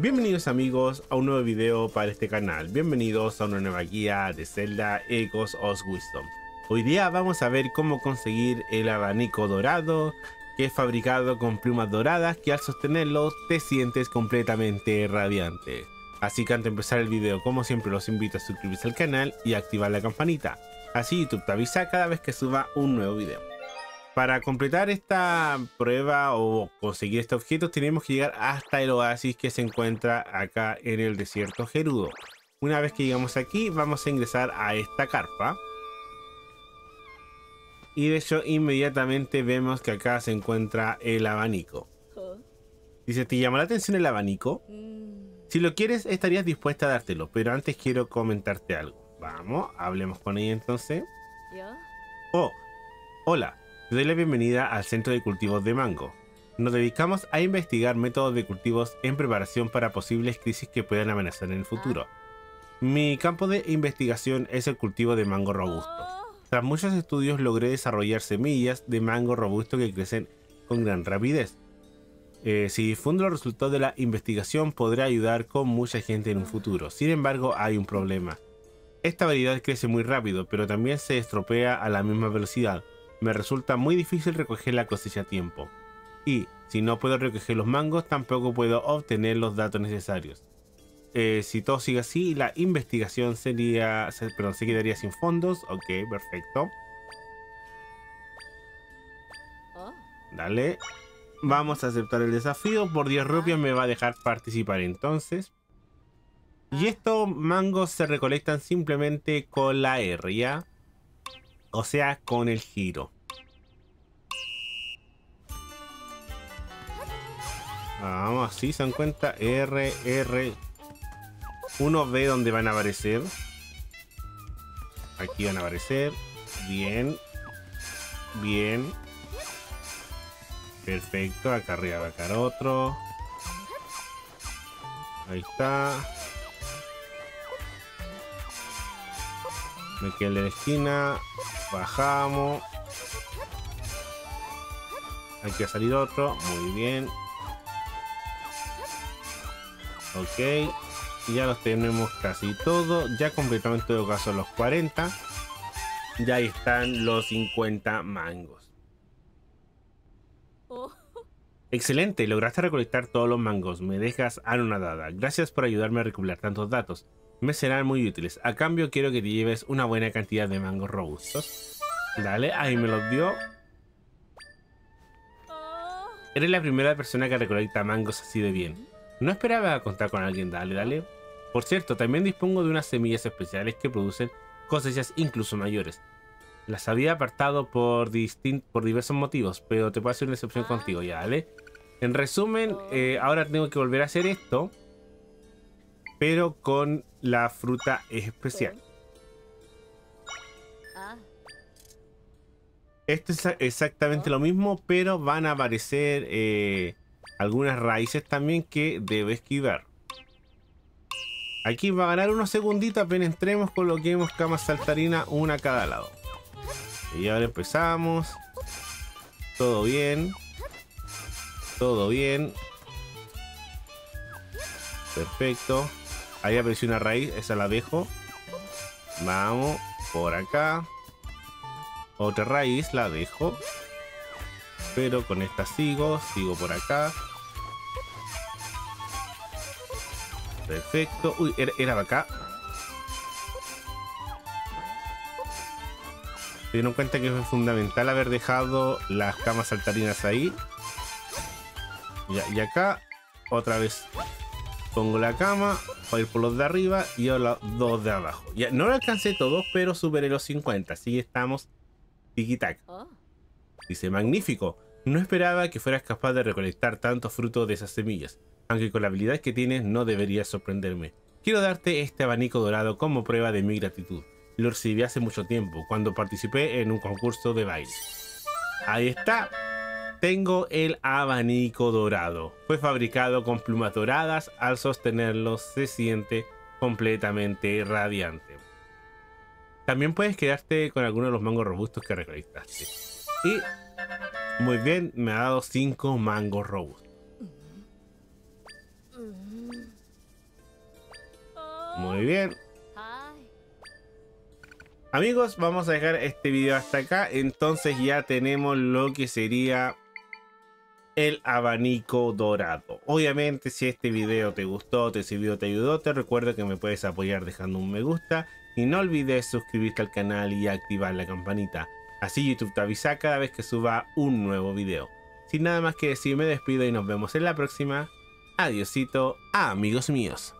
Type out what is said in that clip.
Bienvenidos amigos a un nuevo video para este canal, bienvenidos a una nueva guía de Zelda Echoes of Wisdom. Hoy día vamos a ver cómo conseguir el abanico dorado que es fabricado con plumas doradas que al sostenerlo te sientes completamente radiante. Así que antes de empezar el video, como siempre los invito a suscribirse al canal y activar la campanita. Así YouTube te avisa cada vez que suba un nuevo video. Para completar esta prueba o conseguir este objeto tenemos que llegar hasta el oasis que se encuentra acá en el desierto Gerudo. Una vez que llegamos aquí vamos a ingresar a esta carpa. Y de hecho inmediatamente vemos que acá se encuentra el abanico. Dice, ¿te llama la atención el abanico? Si lo quieres estarías dispuesta a dártelo, pero antes quiero comentarte algo. Vamos, hablemos con ella entonces. Oh, hola. Te doy la bienvenida al Centro de Cultivos de Mango. Nos dedicamos a investigar métodos de cultivos en preparación para posibles crisis que puedan amenazar en el futuro. Mi campo de investigación es el cultivo de mango robusto. Tras muchos estudios logré desarrollar semillas de mango robusto que crecen con gran rapidez. Eh, si difundo los resultados de la investigación podré ayudar con mucha gente en un futuro. Sin embargo, hay un problema. Esta variedad crece muy rápido, pero también se estropea a la misma velocidad me resulta muy difícil recoger la cosecha a tiempo. Y si no puedo recoger los mangos, tampoco puedo obtener los datos necesarios. Eh, si todo sigue así, la investigación sería, perdón, se quedaría sin fondos. Ok, perfecto. Dale. Vamos a aceptar el desafío. Por 10 rupias me va a dejar participar entonces. Y estos mangos se recolectan simplemente con la R, ¿ya? O sea, con el giro. Vamos, así se encuentra R, R. Uno ve dónde van a aparecer. Aquí van a aparecer. Bien. Bien. Perfecto. Acá arriba va a caer otro. Ahí está. Me quedé en la esquina. Bajamos. Hay que salir otro. Muy bien. Ok. Ya los tenemos casi todos. Ya completamos en todo caso los 40. Ya ahí están los 50 mangos. Excelente, lograste recolectar todos los mangos. Me dejas anonadada. Gracias por ayudarme a recopilar tantos datos me serán muy útiles. A cambio quiero que te lleves una buena cantidad de mangos robustos. Dale, ahí me los dio. Eres la primera persona que recolecta mangos así de bien. No esperaba contar con alguien, dale, dale. Por cierto, también dispongo de unas semillas especiales que producen cosechas incluso mayores. Las había apartado por, por diversos motivos, pero te puedo hacer una excepción contigo, ya, ¿vale? En resumen, eh, ahora tengo que volver a hacer esto pero con la fruta especial. Esto es exactamente lo mismo, pero van a aparecer eh, algunas raíces también que debe esquivar. Aquí va a ganar unos segunditos apenas entremos, coloquemos camas saltarina una a cada lado. Y ahora empezamos. Todo bien. Todo bien. Perfecto. Ahí apareció una raíz, esa la dejo. Vamos, por acá. Otra raíz, la dejo. Pero con esta sigo, sigo por acá. Perfecto. Uy, era, era acá. Se dieron cuenta que es fundamental haber dejado las camas saltarinas ahí. y acá, otra vez pongo la cama, voy a ir por los de arriba y los dos de abajo. Ya, no lo alcancé todos, pero superé los 50, así que estamos tiki-tac. Oh. Dice, magnífico. No esperaba que fueras capaz de recolectar tantos frutos de esas semillas, aunque con la habilidad que tienes no deberías sorprenderme. Quiero darte este abanico dorado como prueba de mi gratitud. Lo recibí hace mucho tiempo, cuando participé en un concurso de baile. Ahí está, tengo el abanico dorado. Fue fabricado con plumas doradas. Al sostenerlo se siente completamente radiante. También puedes quedarte con algunos de los mangos robustos que recolectaste. Y muy bien, me ha dado 5 mangos robustos. Muy bien. Amigos, vamos a dejar este video hasta acá. Entonces ya tenemos lo que sería el abanico dorado. Obviamente si este video te gustó, te sirvió, te ayudó, te recuerdo que me puedes apoyar dejando un me gusta. Y no olvides suscribirte al canal y activar la campanita. Así YouTube te avisa cada vez que suba un nuevo video. Sin nada más que decir, me despido y nos vemos en la próxima. Adiosito, amigos míos.